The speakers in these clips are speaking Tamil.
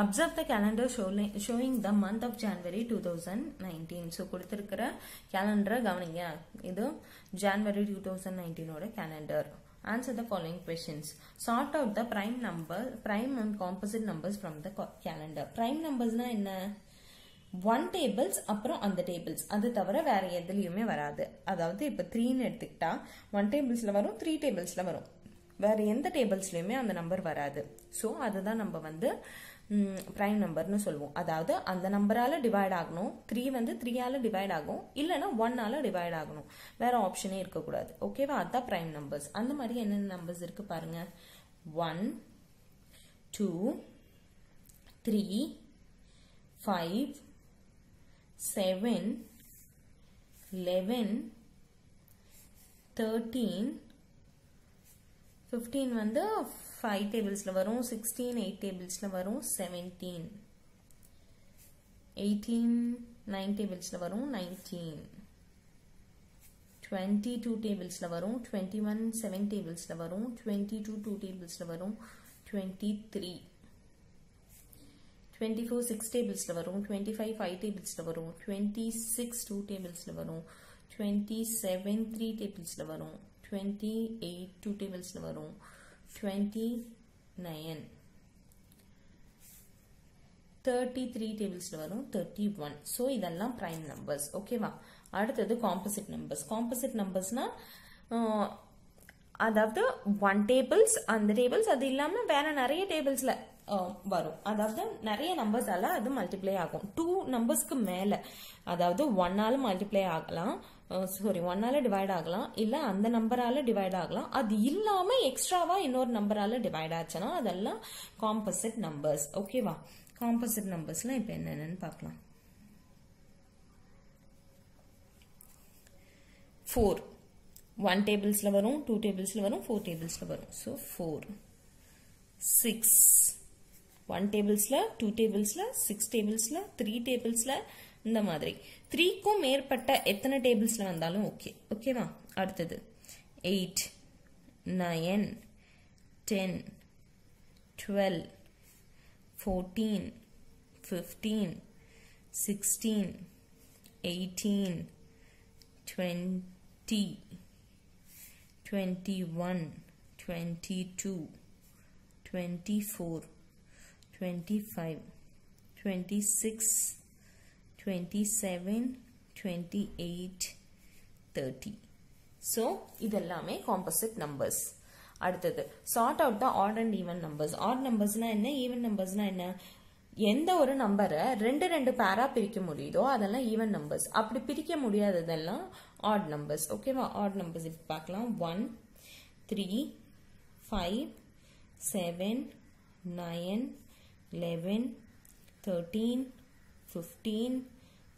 Observe the calendar showing the month of January two thousand nineteen so கொடுத்துருக்கிற கேலண்டரை கவனிங்க. இது January two thousand நைன்டீனோட calendar answer the following questions sort out the prime number prime and composite numbers from the calendar prime நம்பர்ஸ்னா என்ன? ஒன் டேபிள்ஸ் அப்புறம் அந்த டேபிள்ஸ் அது தவிர வேற எதுலேயுமே வராது. அதாவது இப்போ த்ரீன்னு எடுத்துக்கிட்டா ஒன் டேபிள்ஸ்ல வரும் த்ரீ டேபிள்ஸ்ல வரும். வேற எந்த டேபிள்ஸ்லயுமே அந்த நம்பர் வராது. ஸோ அதுதான் நம்ம வந்து ப்ரைம் நம்பர்னு சொல்லுவோம். அதாவது அந்த நம்பரால டிவைட் ஆகணும். த்ரீ வந்து த்ரீயால டிவைட் ஆகும். இல்லைன்னா ஒன்னால டிவைட் ஆகணும். வேற ஆப்ஷனே இருக்கக்கூடாது. ஓகேவா அதுதான் ப்ரைம் நம்பர்ஸ் அந்த மாதிரி என்னென்ன நம்பர்ஸ் இருக்கு பாருங்க. One two three five seven eleven thirteen fifteen வந்து ஃபைவ் டேபிள்ஸில் வரும் சிக்ஸ்டீன் எயிட் டேபிள்ஸில் வரும் செவன்டீன் எயிட்டீன் நைன் டேபிள்ஸில் வரும் நைன்டீன் டுவெண்ட்டி டூ டேபிள்ஸில் வரும் டுவெண்ட்டி ஒன் செவன் டேபிள்ஸில் வரும் டுவெண்ட்டி டூ டூ டேபிள்ஸில் வரும் twenty three twenty four six டேபிள்ஸில் வரும் டுவெண்ட்டி ஃபைவ் ஃபைவ் டேபிள்ஸில் வரும் டுவெண்ட்டி சிக்ஸ் டூ டேபிள்ஸில் வரும் டுவெண்ட்டி செவன் த்ரீ டேபிள்ஸில் வரும். டுவெண்ட்டி எயிட் டூ டேபிள்ஸில் வரும். டுவெண்ட்டி நயன் தேர்ட்டி த்ரீ டேபிள்ஸில் வரும். தேர்ட்டி ஒன் ஸோ இதெல்லாம் ப்ரைம் நம்பர்ஸ் ஓகேவா அடுத்தது காம்போசிட் நம்பர்ஸ் காம்போசிட் நம்பர்ஸ்னால் அதாவது ஒன் டேபிள்ஸ் அந்த டேபிள்ஸ் அது இல்லாமல் வேற நிறைய டேபிள்ஸில் வரும். அதாவது நிறைய நம்பர்ஸால அது மல்டிப்ளை ஆகும். டூ நம்பர்ஸ்க்கு மேலே அதாவது ஒன்னால மல்டிப்ளை ஆகலாம். சாரி ஒன்னால டிவைட் ஆகலாம். இல்லை அந்த நம்பரால டிவைட் ஆகலாம். அது இல்லாமல் எக்ஸ்ட்ராவா இன்னொரு நம்பரால டிவைட் ஆச்சுன்னா அதெல்லாம் காம்பசிட் நம்பர்ஸ் ஓகேவா காம்போசிட் நம்பர்ஸ்லாம் இப்போ என்னென்னு பார்க்கலாம். ஃபோர் ஒன் டேபிள்ஸில் வரும் டூ டேபிள்ஸில் வரும் ஃபோர் டேபிள்ஸில் வரும். ஸோ ஃபோர் சிக்ஸ் ஒன் டேபிள்ஸில் டூ டேபிள்ஸில் சிக்ஸ் டேபிள்ஸில் த்ரீ டேபிள்ஸில் இந்த மாதிரி. த்ரீக்கும் மேற்பட்ட எத்தனை டேபிள்ஸில் வந்தாலும் ஓகே ஓகேவா அடுத்தது. Eight nine ten twelve fourteen fifteen sixteen eighteen twenty twenty one twenty two twenty four twenty five twenty six twenty seven twenty eight thirty so இதெல்லாமே காம்போசிட் நம்பர்ஸ் அடுத்தது sort out the odd and even numbers odd நம்பர்ஸ்னா என்ன ஈவன் நம்பர்ஸ்னா என்ன? எந்த ஒரு நம்பரை ரெண்டு ரெண்டு பேரா பிரிக்க முடியுதோ அதெல்லாம் ஈவன் நம்பர்ஸ் அப்படி பிரிக்க முடியாததெல்லாம் ஆட் நம்பர்ஸ் ஓகேவா ஆட் நம்பர்ஸ் இப்போ பார்க்கலாம். One three five seven nine eleven thirteen fifteen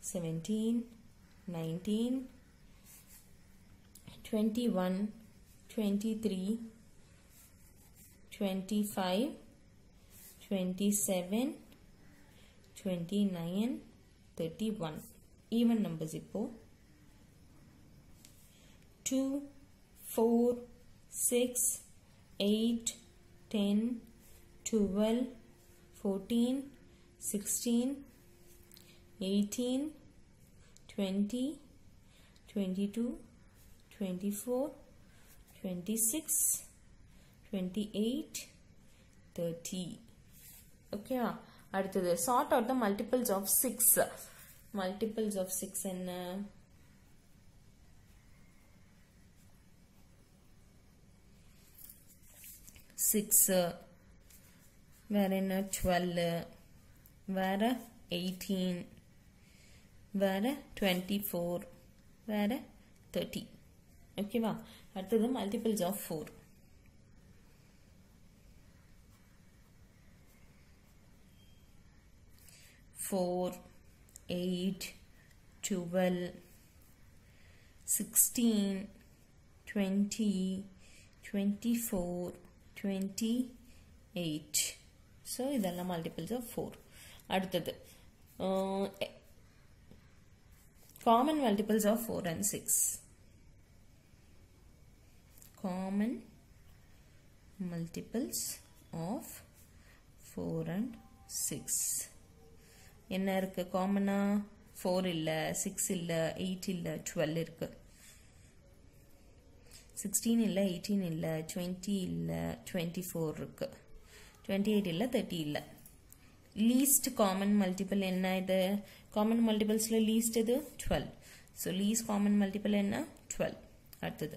seventeen nineteen twenty one twenty three twenty five twenty seven twenty nine thirty one even numbers இப்போ two four six eight ten twelve fourteen sixteen eighteen twenty twenty two twenty four twenty six twenty eight thirty ஓகேவா அடுத்தது sort out the multiples of six multiples of six என்ன சிக்ஸ் வேற என்ன டுவெல் வேற எயிட்டீன் வேற டுவெண்ட்டி ஃபோர் வேற தேர்ட்டி ஓகேவா அடுத்தது multiples of four four eight twelve sixteen twenty twenty four twenty eight so இதெல்லாம் மல்டிபிள்ஸ் ஆஃப் ஃபோர் அடுத்தது common multiples of four and six common multiples of four and six என்ன இருக்கு? காமனா ஃபோர் இல்லை சிக்ஸ் இல்லை எயிட் இல்லை டுவெல் இருக்கு. சிக்ஸ்டீன் இல்லை எயிட்டீன் இல்லை டுவெண்ட்டி இல்லை டுவெண்ட்டி ஃபோர் இருக்கு. டுவெண்ட்டி எயிட் இல்லை தேர்ட்டி இல்லை. லீஸ்ட் காமன் மல்டிபிள் என்ன இது? காமன் மல்டிபிள்ஸில் லீஸ்ட் இது twelve so least common multiple என்ன டுவெல் அடுத்தது.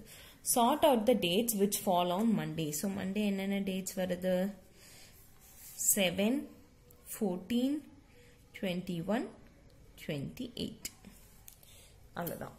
Sort out the dates which follow on Monday so Monday என்னென்ன டேட்ஸ் வருது? Seven fourteen twenty one twenty eight அவ்வளோதான்